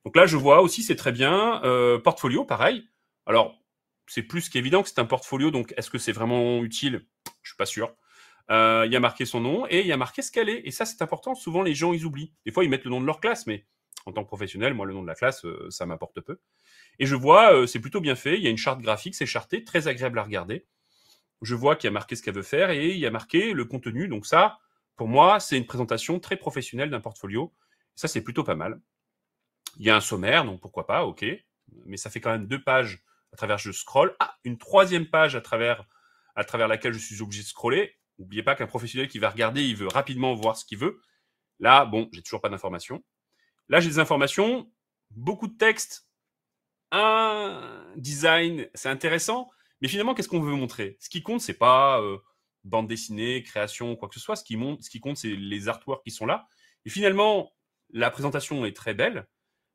Donc là, je vois aussi, c'est très bien. Euh, portfolio, pareil. Alors, c'est plus qu'évident que c'est un portfolio, donc est-ce que c'est vraiment utile? Je suis pas sûr. Euh, il y a marqué son nom et il y a marqué ce qu'elle est. Et ça, c'est important. Souvent, les gens, ils oublient. Des fois, ils mettent le nom de leur classe, mais en tant que professionnel, moi, le nom de la classe, euh, ça m'apporte peu. Et je vois, c'est plutôt bien fait. Il y a une charte graphique, c'est charté, très agréable à regarder. Je vois qu'il y a marqué ce qu'elle veut faire et il a marqué le contenu. Donc ça, pour moi, c'est une présentation très professionnelle d'un portfolio. Ça, c'est plutôt pas mal. Il y a un sommaire, donc pourquoi pas, ok. Mais ça fait quand même deux pages à travers je scroll. Ah, une troisième page à travers, à travers laquelle je suis obligé de scroller. N'oubliez pas qu'un professionnel qui va regarder, il veut rapidement voir ce qu'il veut. Là, bon, j'ai toujours pas d'informations. Là, j'ai des informations, beaucoup de texte, un design, c'est intéressant, mais finalement, qu'est-ce qu'on veut montrer? Ce qui compte, c'est pas euh, bande dessinée, création, quoi que ce soit. Ce qui, monte, ce qui compte, c'est les artworks qui sont là. Et finalement, la présentation est très belle,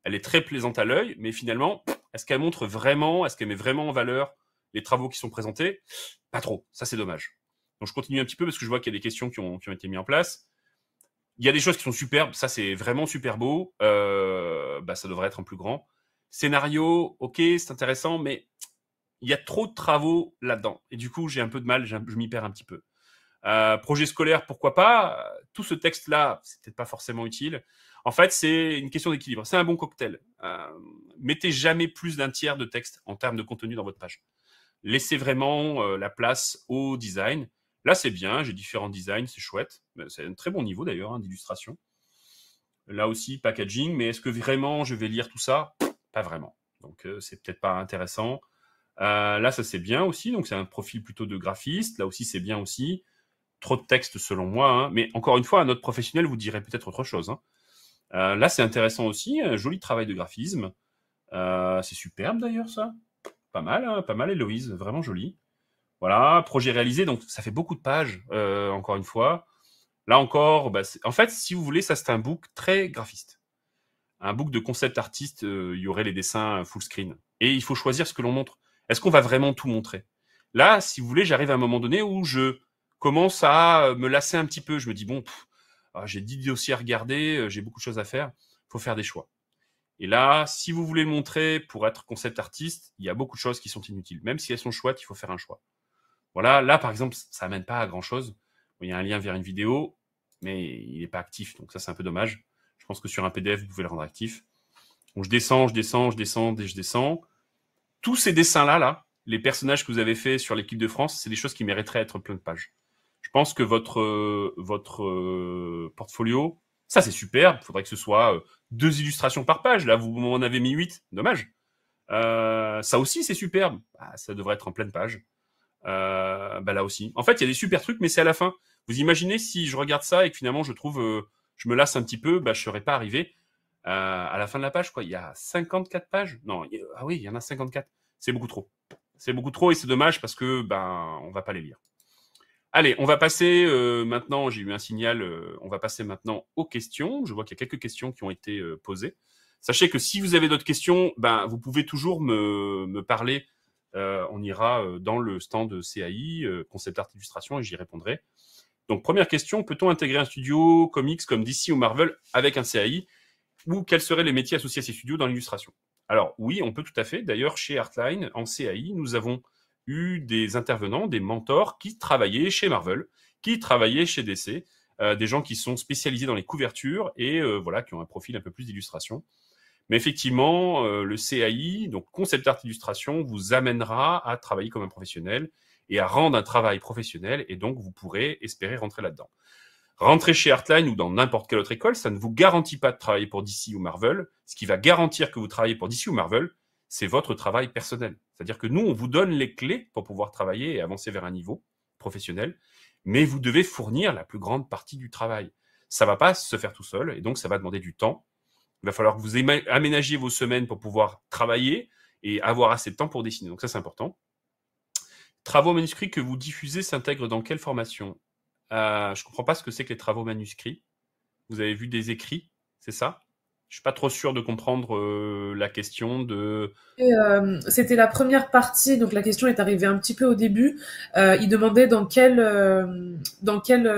elle est très plaisante à l'œil, mais finalement, est-ce qu'elle montre vraiment, est-ce qu'elle met vraiment en valeur les travaux qui sont présentés? Pas trop. Ça, c'est dommage. Donc, je continue un petit peu parce que je vois qu'il y a des questions qui ont, été mises en place. Il y a des choses qui sont superbes. Ça, c'est vraiment super beau. Euh, bah, ça devrait être en plus grand. Scénario, ok, c'est intéressant, mais il y a trop de travaux là-dedans. Et du coup, j'ai un peu de mal, je m'y perds un petit peu. Euh, projet scolaire, pourquoi pas? Tout ce texte-là, c'est peut-être pas forcément utile. En fait, c'est une question d'équilibre. C'est un bon cocktail. Euh, mettez jamais plus d'un tiers de texte en termes de contenu dans votre page. Laissez vraiment la place au design. Là, c'est bien. J'ai différents designs, c'est chouette. C'est un très bon niveau d'ailleurs hein, d'illustration. Là aussi, packaging. Mais est-ce que vraiment je vais lire tout ça? Pas vraiment. Donc, euh, c'est peut-être pas intéressant. là, ça c'est bien aussi. Donc, c'est un profil plutôt de graphiste. Là aussi, c'est bien aussi. Trop de texte selon moi. Hein. Mais encore une fois, un autre professionnel vous dirait peut-être autre chose. Hein. Euh, là, c'est intéressant aussi, joli travail de graphisme. Euh, c'est superbe d'ailleurs, ça. Pas mal, pas mal, Héloïse, vraiment joli. Voilà, projet réalisé, donc ça fait beaucoup de pages, euh, encore une fois. Là encore, bah, en fait, si vous voulez, ça c'est un book très graphiste. Un book de concept artiste, il y aurait les dessins full screen. Et il faut choisir ce que l'on montre. Est-ce qu'on va vraiment tout montrer? Là, si vous voulez, j'arrive à un moment donné où je commence à me lasser un petit peu. Je me dis, bon, ah, j'ai 10 dossiers à regarder, euh, j'ai beaucoup de choses à faire, il faut faire des choix. Et là, si vous voulez le montrer pour être concept artiste, il y a beaucoup de choses qui sont inutiles. Même si elles sont chouettes, il faut faire un choix. Voilà, là par exemple, ça amène pas à grand chose. Il y a un lien vers une vidéo, mais il n'est pas actif, donc ça c'est un peu dommage. Je pense que sur un PDF, vous pouvez le rendre actif. Donc je descends, je descends, je descends, je descends. Tous ces dessins-là, là, les personnages que vous avez faits sur l'équipe de France, c'est des choses qui mériteraient d'être plein de pages. Je pense que votre, euh, votre euh, portfolio, ça c'est superbe. Il faudrait que ce soit euh, deux illustrations par page. Là, vous m'en avez mis huit. Dommage. ça aussi, c'est superbe. Bah, ça devrait être en pleine page. Bah là aussi. En fait, il y a des super trucs, mais c'est à la fin. Vous imaginez si je regarde ça et que finalement je trouve, je me lasse un petit peu, bah je serais pas arrivé. à la fin de la page, quoi, il y a 54 pages? Non, ah oui, il y en a 54. C'est beaucoup trop. C'est beaucoup trop et c'est dommage parce que ben on va pas les lire. Allez, on va passer euh, maintenant. J'ai eu un signal. Euh, on va passer maintenant aux questions. Je vois qu'il y a quelques questions qui ont été euh, posées. Sachez que si vous avez d'autres questions, ben vous pouvez toujours me parler. On ira dans le stand CAI, concept art illustration, et j'y répondrai. Donc première question peut-on intégrer un studio comics comme DC ou Marvel avec un CAI ou quels seraient les métiers associés à ces studios dans l'illustration? Alors oui, on peut tout à fait. D'ailleurs, chez Artline, en CAI, nous avons eu des intervenants, des mentors qui travaillaient chez Marvel, qui travaillaient chez DC, euh, des gens qui sont spécialisés dans les couvertures et euh, voilà qui ont un profil un peu plus d'illustration. Mais effectivement, euh, le CAI, donc concept art illustration, vous amènera à travailler comme un professionnel et à rendre un travail professionnel et donc vous pourrez espérer rentrer là-dedans. Rentrer chez Artline ou dans n'importe quelle autre école, ça ne vous garantit pas de travailler pour DC ou Marvel. Ce qui va garantir que vous travaillez pour DC ou Marvel, c'est votre travail personnel. C'est-à-dire que nous, on vous donne les clés pour pouvoir travailler et avancer vers un niveau professionnel, mais vous devez fournir la plus grande partie du travail. Ça va pas se faire tout seul, et donc ça va demander du temps. Il va falloir que vous aménagiez vos semaines pour pouvoir travailler et avoir assez de temps pour dessiner. Donc ça, c'est important. Travaux manuscrits que vous diffusez s'intègrent dans quelle formation? Euh, Je ne comprends pas ce que c'est que les travaux manuscrits. Vous avez vu des écrits, c'est ça? Je suis pas trop sûr de comprendre euh, la question de. Euh, c'était la première partie, donc la question est arrivée un petit peu au début. Euh, il demandait dans quelle dans quelle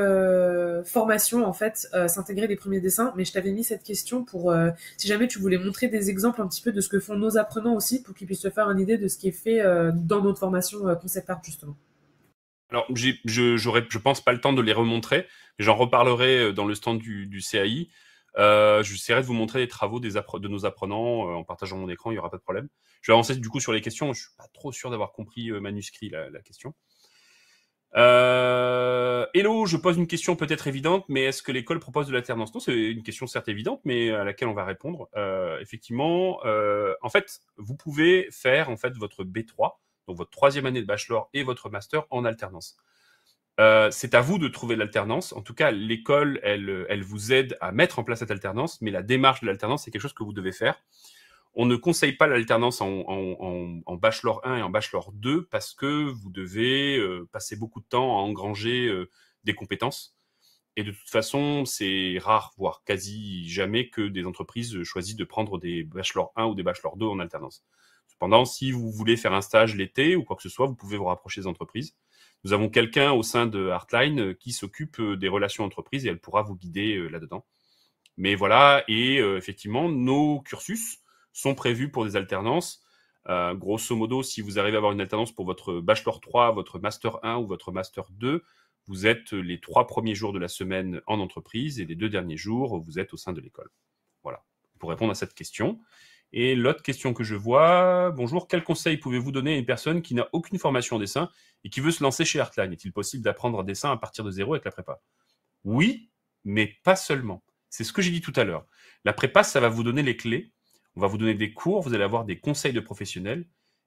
formation en fait s'intégrer les premiers dessins, mais je t'avais mis cette question pour si jamais tu voulais montrer des exemples un petit peu de ce que font nos apprenants aussi, pour qu'ils puissent se faire une idée de ce qui est fait dans notre formation concept art justement. Alors, je je pense pas le temps de les remontrer, mais j'en reparlerai dans le stand du, du CAI. Euh, J'essaierai de vous montrer les travaux de nos apprenants euh, en partageant mon écran, il n'y aura pas de problème. Je vais avancer du coup sur les questions. Je suis pas trop sûr d'avoir compris euh, manuscrit la, question. Euh, hello, je pose une question peut-être évidente, mais est-ce que l'école propose de l'alternance? Non, c'est une question certes évidente, mais à laquelle on va répondre. Effectivement, en fait, vous pouvez faire en fait votre B3, donc votre troisième année de bachelor et votre master en alternance. Euh, c'est à vous de trouver l'alternance. En tout cas, l'école, elle, elle vous aide à mettre en place cette alternance, mais la démarche de l'alternance, c'est quelque chose que vous devez faire. On ne conseille pas l'alternance en, bachelor 1 et en bachelor 2 parce que vous devez euh, passer beaucoup de temps à engranger euh, des compétences. Et de toute façon, c'est rare, voire quasi jamais, que des entreprises choisissent de prendre des bachelor 1 ou des bachelor 2 en alternance. Cependant, si vous voulez faire un stage l'été ou quoi que ce soit, vous pouvez vous rapprocher des entreprises. Nous avons quelqu'un au sein de Artline euh, qui s'occupe euh, des relations entreprises et elle pourra vous guider euh, là-dedans. Mais voilà, et effectivement, nos cursus sont prévus pour des alternances. grosso modo, si vous arrivez à avoir une alternance pour votre Bachelor 3, votre Master 1 ou votre Master 2, vous êtes les trois premiers jours de la semaine en entreprise et les deux derniers jours, vous êtes au sein de l'école. Voilà, pour répondre à cette question. Et l'autre question que je vois, bonjour, quel conseil pouvez-vous donner à une personne qui n'a aucune formation en dessin et qui veut se lancer chez Artline Est-il possible d'apprendre un dessin à partir de zéro avec la prépa? Oui, mais pas seulement. C'est ce que j'ai dit tout à l'heure. La prépa, ça va vous donner les clés, on va vous donner des cours, vous allez avoir des conseils de professionnels,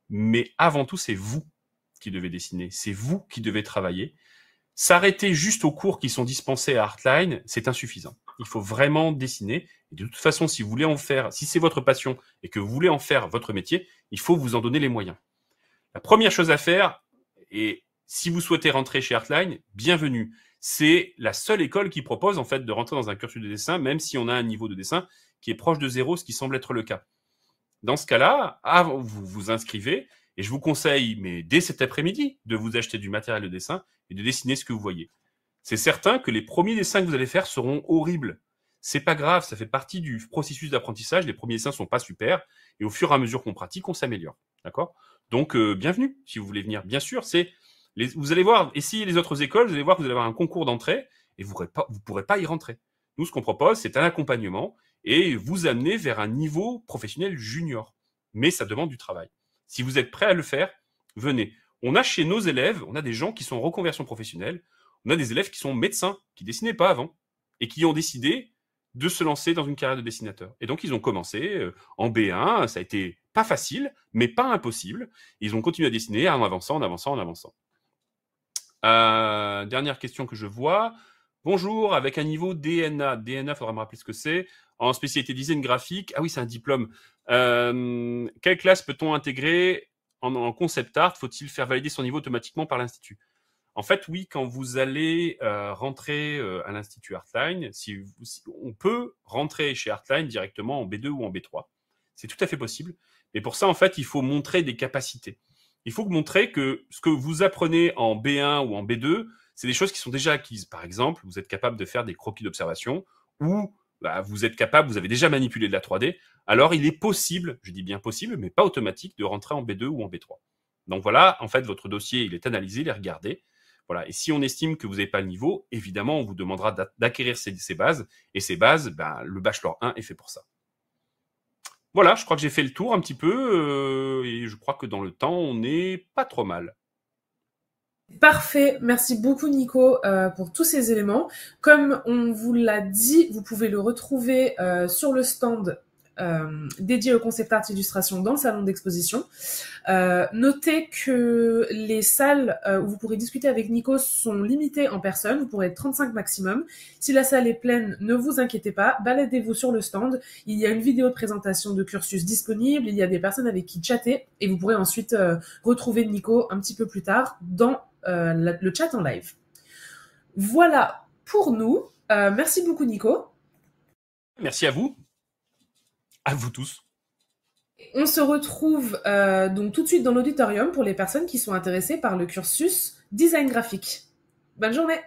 mais avant tout, c'est vous qui devez dessiner, c'est vous qui devez travailler. S'arrêter juste aux cours qui sont dispensés à Artline, c'est insuffisant. Il faut vraiment dessiner. De toute façon, si vous voulez en faire, si c'est votre passion et que vous voulez en faire votre métier, il faut vous en donner les moyens. La première chose à faire, et si vous souhaitez rentrer chez Artline, bienvenue. C'est la seule école qui propose en fait de rentrer dans un cursus de dessin, même si on a un niveau de dessin qui est proche de zéro, ce qui semble être le cas. Dans ce cas-là, vous vous inscrivez et je vous conseille, mais dès cet après-midi, de vous acheter du matériel de dessin et de dessiner ce que vous voyez c'est certain que les premiers dessins que vous allez faire seront horribles. C'est pas grave, ça fait partie du processus d'apprentissage. Les premiers dessins sont pas super, et au fur et à mesure qu'on pratique, on s'améliore. D'accord? Donc, euh, bienvenue si vous voulez venir. Bien sûr, c'est vous allez voir. Si les autres écoles, vous allez voir que vous allez avoir un concours d'entrée et vous ne vous pourrez pas y rentrer. Nous, ce qu'on propose, c'est un accompagnement et vous amener vers un niveau professionnel junior. Mais ça demande du travail. Si vous êtes prêt à le faire, venez. On a chez nos élèves, on a des gens qui sont en reconversion professionnelle on a des élèves qui sont médecins, qui dessinaient pas avant, et qui ont décidé de se lancer dans une carrière de dessinateur. Et donc, ils ont commencé euh, en B1, ça a été pas facile, mais pas impossible. Ils ont continué à dessiner en avançant, en avançant, en avançant. Euh, dernière question que je vois. Bonjour, avec un niveau DNA. DNA, faudra me rappeler ce que c'est. En spécialité design graphique. Ah oui, c'est un diplôme. Euh, quelle classe peut-on intégrer en, concept art? Faut-il faire valider son niveau automatiquement par l'Institut? En fait, oui, quand vous allez euh, rentrer euh, à l'Institut Artline, on peut rentrer chez Artline directement en B2 ou en B3. C'est tout à fait possible. Mais pour ça, en fait, il faut montrer des capacités. Il faut montrer que ce que vous apprenez en B1 ou en B2, c'est des choses qui sont déjà acquises. Par exemple, vous êtes capable de faire des croquis d'observation ou bah, vous êtes capable, vous avez déjà manipulé de la 3D. Alors, il est possible, je dis bien possible, mais pas automatique, de rentrer en B2 ou en B3. Donc voilà, en fait, votre dossier, il est analysé, il est regardé. Voilà. Et si on estime que vous n'avez pas le niveau, évidemment, on vous demandera d'acquérir ces, bases. Et ces bases, ben, le Bachelor 1 est fait pour ça. Voilà, je crois que j'ai fait le tour un petit peu. Euh, et je crois que dans le temps, on n'est pas trop mal. Parfait, merci beaucoup Nico euh, pour tous ces éléments. Comme on vous l'a dit, vous pouvez le retrouver euh, sur le stand dédié au concept art illustration dans le salon d'exposition. Euh, notez que les salles euh, où vous pourrez discuter avec Nico sont limitées en personnes, vous pourrez être 35 maximum. Si la salle est pleine, ne vous inquiétez pas, baladez-vous sur le stand. Il y a une vidéo de présentation de cursus disponible, il y a des personnes avec qui chatter et vous pourrez ensuite retrouver Nico un petit peu plus tard dans le chat en live. Voilà pour nous. merci beaucoup Nico. Merci à vous. À vous tous. On se retrouve euh, donc tout de suite dans l'auditorium pour les personnes qui sont intéressées par le cursus design graphique. Bonne journée